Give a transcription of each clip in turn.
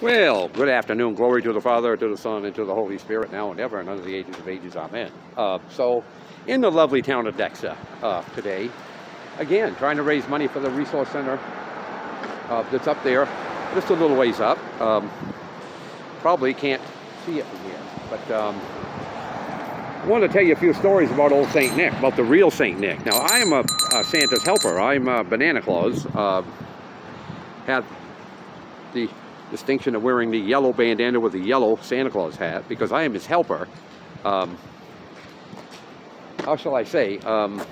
Well, good afternoon. Glory to the Father, to the Son, and to the Holy Spirit, now and ever, and under the ages of ages. Amen. Uh, so, in the lovely town of Dexter uh, today, again, trying to raise money for the resource center uh, that's up there, just a little ways up. Um, probably can't see it from here, but um, I want to tell you a few stories about old Saint Nick, about the real Saint Nick. Now, I am a, a Santa's helper. I'm a Banana Claus. Uh, had the distinction of wearing the yellow bandana with the yellow Santa Claus hat because I am his helper. Um, how shall I say? Um,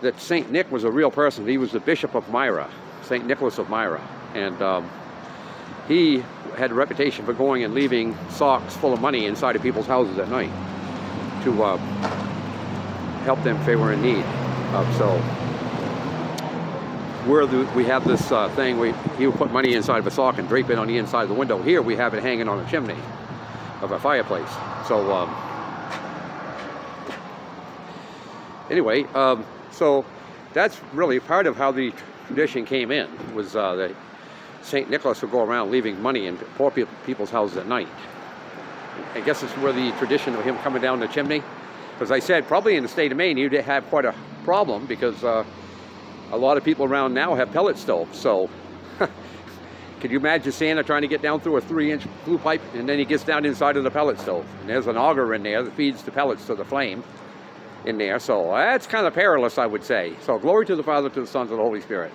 that St. Nick was a real person. He was the Bishop of Myra, St. Nicholas of Myra. And um, he had a reputation for going and leaving socks full of money inside of people's houses at night to uh, help them if they were in need. Uh, so where the, we have this uh, thing, we, he would put money inside of a sock and drape it on the inside of the window. Here we have it hanging on a chimney of a fireplace. So um, anyway, um, so that's really part of how the tradition came in, was uh, that St. Nicholas would go around leaving money in poor people's houses at night. I guess it's where the tradition of him coming down the chimney, because I said probably in the state of Maine you'd have quite a problem because uh, a lot of people around now have pellet stoves. So could you imagine Santa trying to get down through a three inch flue pipe and then he gets down inside of the pellet stove. And there's an auger in there that feeds the pellets to the flame in there. So that's kind of perilous, I would say. So glory to the Father, to the Son, to the Holy Spirit.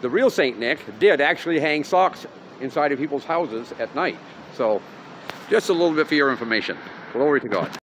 The real Saint Nick did actually hang socks inside of people's houses at night. So just a little bit for your information. Glory to God.